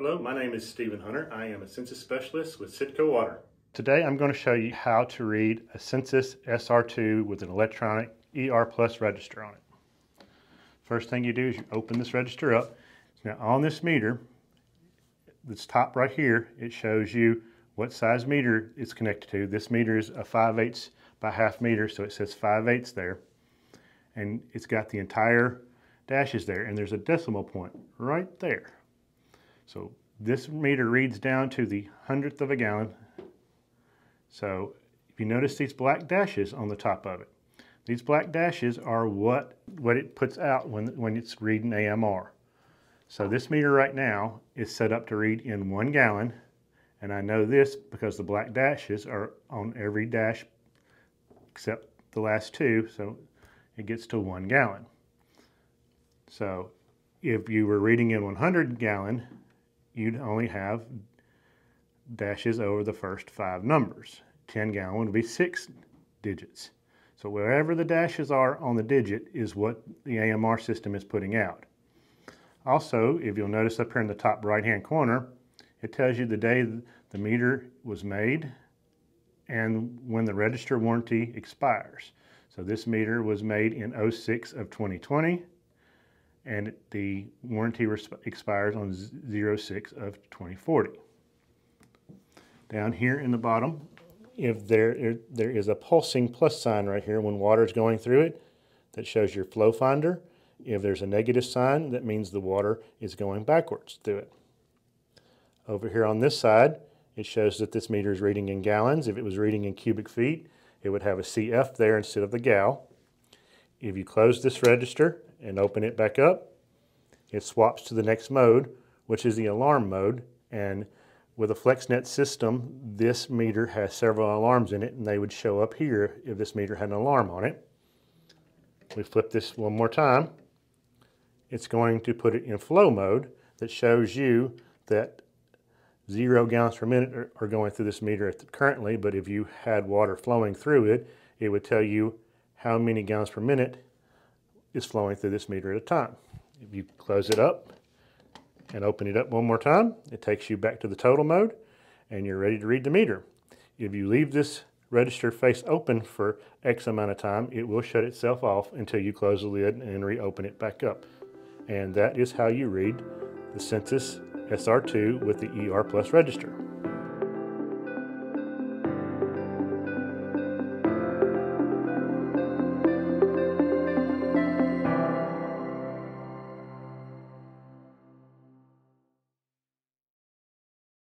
Hello, my name is Stephen Hunter. I am a Sensus specialist with CITCO Water. Today I'm going to show you how to read a Sensus SR2 with an electronic ER Plus register on it. First thing you do is you open this register up. Now on this meter, this top right here, it shows you what size meter it's connected to. This meter is a 5 eighths by half meter, so it says 5 eighths there. And it's got the entire dashes there, and there's a decimal point right there. So this meter reads down to the hundredth of a gallon. So if you notice these black dashes on the top of it, these black dashes are what, what it puts out when, when it's reading AMR. So this meter right now is set up to read in one gallon, and I know this because the black dashes are on every dash except the last two, so it gets to one gallon. So if you were reading in 100 gallon, you'd only have dashes over the first five numbers. 10 gallon would be six digits. So wherever the dashes are on the digit is what the AMR system is putting out. Also, if you'll notice up here in the top right hand corner, it tells you the day the meter was made and when the register warranty expires. So this meter was made in 06 of 2020 and the warranty expires on 06 of 2040. Down here in the bottom, if there, there is a pulsing plus sign right here when water is going through it, that shows your flow finder. If there's a negative sign, that means the water is going backwards through it. Over here on this side, it shows that this meter is reading in gallons. If it was reading in cubic feet, it would have a CF there instead of the gal. If you close this register and open it back up, it swaps to the next mode, which is the alarm mode. And with a FlexNet system, this meter has several alarms in it, and they would show up here if this meter had an alarm on it. We flip this one more time. It's going to put it in flow mode that shows you that zero gallons per minute are, going through this meter currently, but if you had water flowing through it, it would tell you how many gallons per minute is flowing through this meter at a time. If you close it up and open it up one more time, it takes you back to the total mode and you're ready to read the meter. If you leave this register face open for X amount of time, it will shut itself off until you close the lid and reopen it back up. And that is how you read the Sensus SR2 with the ER Plus register.